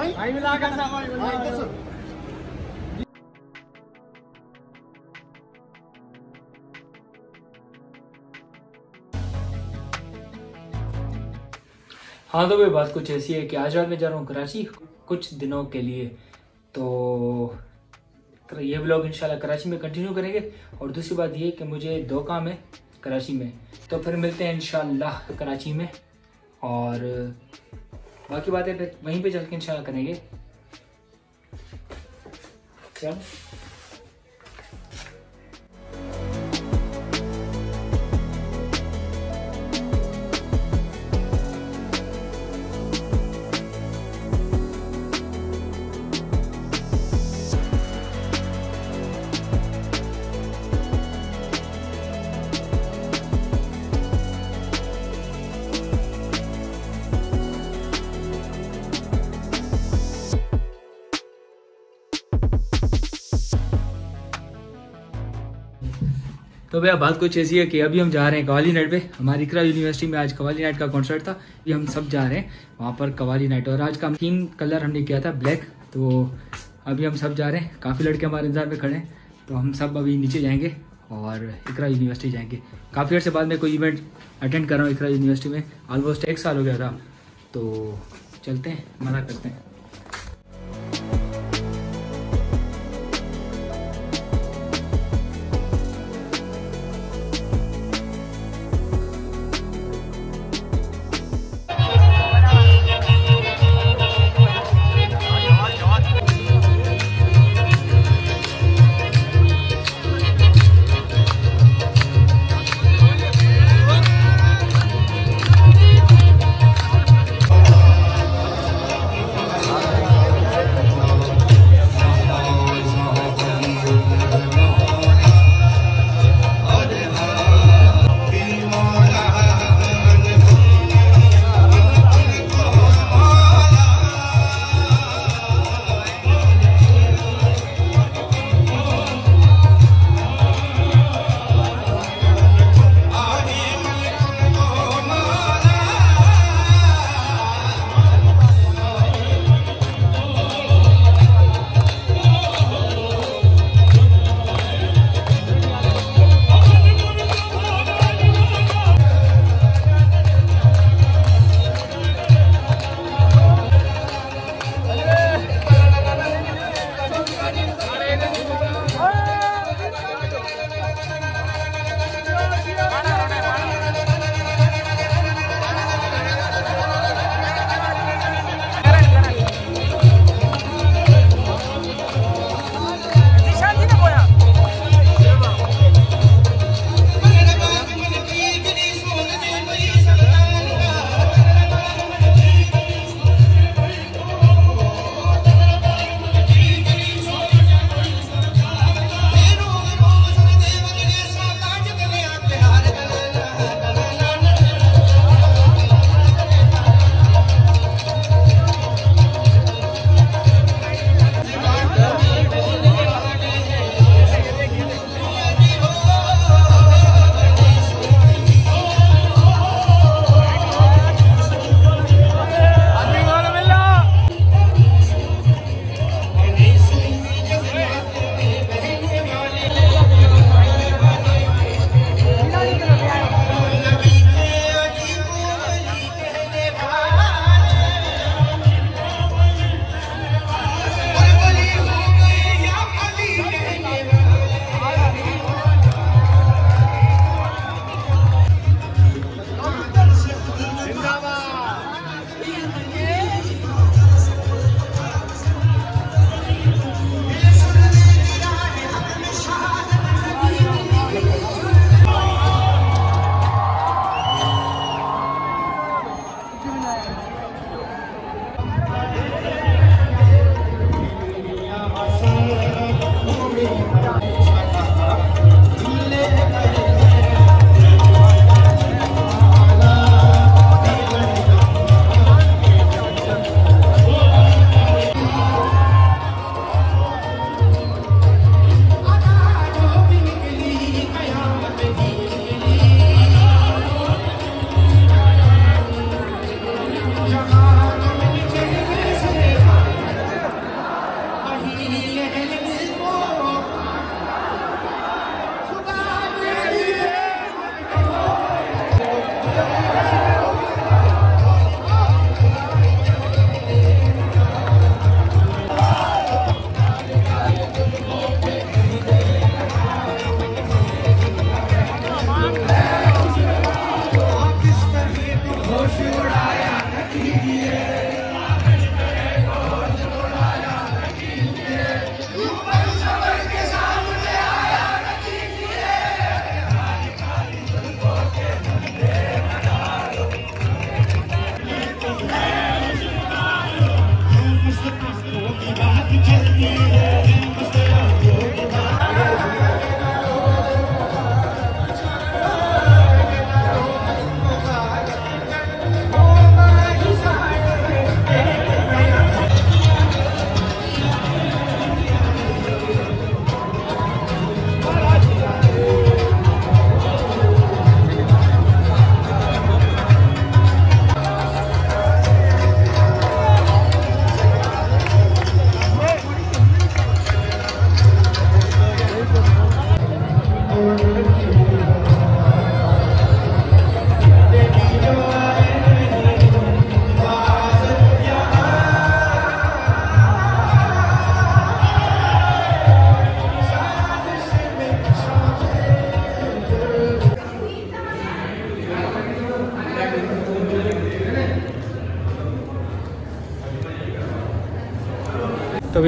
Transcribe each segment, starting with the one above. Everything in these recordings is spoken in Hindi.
साईं भाई मिला कर साहब भाई हाँ, हाँ तो भाई बात कुछ ऐसी है कि आज रात मैं जा रहा हूँ कराची कुछ दिनों के लिए। तो ये ब्लॉग इंशाल्लाह कराची में कंटिन्यू करेंगे। और दूसरी बात ये कि मुझे दो काम है कराची में। तो फिर मिलते हैं इंशाल्लाह कराची में। और बाकी बातें वहीं पे चल के इंशाल्लाह करेंगे। चल। तो भैया, बात कुछ ऐसी है कि अभी हम जा रहे हैं कवाली नाइट पे। हमारी इकरा यूनिवर्सिटी में आज कवाली नाइट का कॉन्सर्ट था। ये हम सब जा रहे हैं वहाँ पर कवाली नाइट। और आज का थीम कलर हमने किया था ब्लैक तो अभी हम सब जा रहे हैं। काफ़ी लड़के हमारे इंतज़ार में खड़े हैं। तो हम सब अभी नीचे जाएँगे और इकरा यूनिवर्सिटी जाएँगे। काफ़ी अर्से बाद में कोई इवेंट अटेंड कर रहा हूँ इकरा यूनिवर्सिटी में। ऑलमोस्ट एक साल हो गया था। तो चलते हैं, मना करते हैं।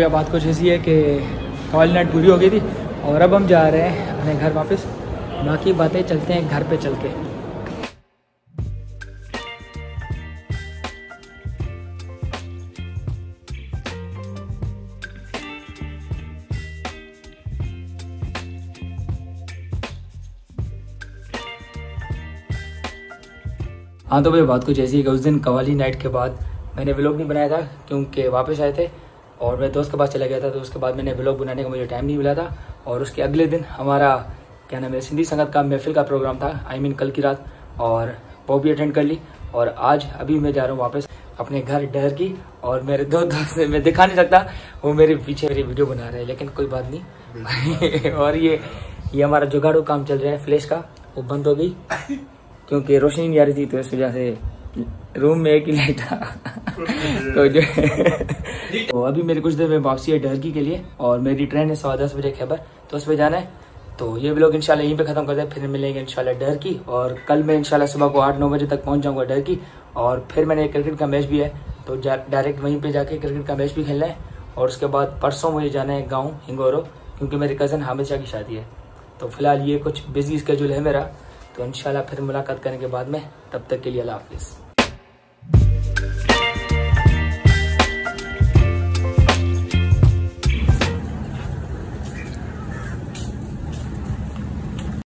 भैया बात कुछ ऐसी है कि कवाली नाइट पूरी हो गई थी और अब हम जा रहे हैं अपने घर वापस। बाकी बातें चलते हैं घर पे चल के। हाँ तो भैया बात कुछ ऐसी है कि उस दिन कवाली नाइट के बाद मैंने व्लॉग नहीं बनाया था, क्योंकि वापस आए थे। और मैं दोस्त के पास चला गया था तो उसके बाद मैंने ब्लॉग बनाने का मुझे टाइम नहीं मिला था। और उसके अगले दिन हमारा क्या नाम है सिंधी संगत का महफिल का प्रोग्राम था आई I मीन mean, कल की रात और वो भी अटेंड कर ली। और आज अभी मैं जा रहा हूँ वापस अपने घर डर की और मेरे दो दोस्त मैं दिखा नहीं सकता वो मेरे पीछे मेरी वीडियो बना रहे हैं लेकिन कोई बात नहीं। और ये ये हमारा जुगाड़ू काम चल रहा है फ्लैश का वो बंद हो गई क्योंकि रोशनी नहीं आ रही थी तो इस वजह से रूम में एक ही लाइट था। तो जो तो अभी मेरी कुछ देर में वापसी है डरगी के लिए और मेरी ट्रेन है सवा दस बजे खैबर तो उस पर जाना है। तो ये ब्लॉग इंशाल्लाह यहीं पे खत्म करते हैं फिर मिलेंगे इंशाल्लाह डर की और कल मैं इंशाल्लाह सुबह को आठ नौ बजे तक पहुँच जाऊँगा डर की और फिर मैंने क्रिकेट का मैच भी है तो डायरेक्ट वहीं पे जाके क्रिकेट का मैच भी खेलना है और उसके बाद परसों मुझे जाना है गाँव हिंगोरो क्योंकि मेरे कज़न हामिद शाह की शादी है। तो फ़िलहाल ये कुछ बिज़ी स्केजूल है मेरा तो इनशाला फिर मुलाकात करने के बाद में। तब तक के लिए अल्लाह हाफिज़।